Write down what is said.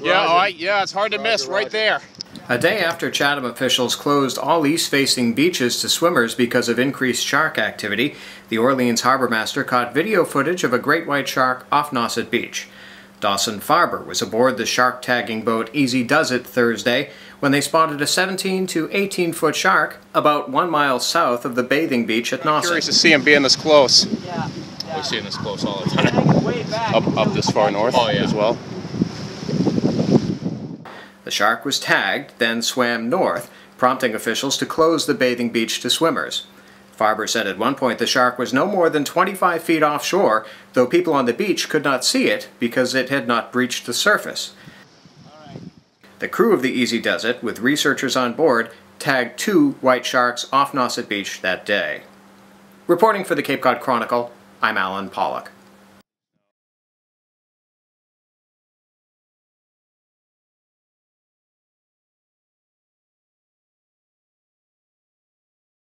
Yeah, all right, yeah, it's hard to miss right there. A day after Chatham officials closed all east-facing beaches to swimmers because of increased shark activity, the Orleans harbor master caught video footage of a great white shark off Nauset Beach. Dawson Farber was aboard the shark tagging boat Easy Does It Thursday when they spotted a 17 to 18 foot shark about one mile south of the bathing beach at Nauset. Curious Nauset. to see him being this close. Yeah. We see this close all the time. Way back. Up, up this far north Oh, yeah. as well. The shark was tagged, then swam north, prompting officials to close the bathing beach to swimmers. Farber said at one point the shark was no more than 25 feet offshore, though people on the beach could not see it because it had not breached the surface. The crew of the Easy Does It, with researchers on board, tagged two white sharks off Nauset Beach that day. Reporting for the Cape Cod Chronicle, I'm Alan Pollock.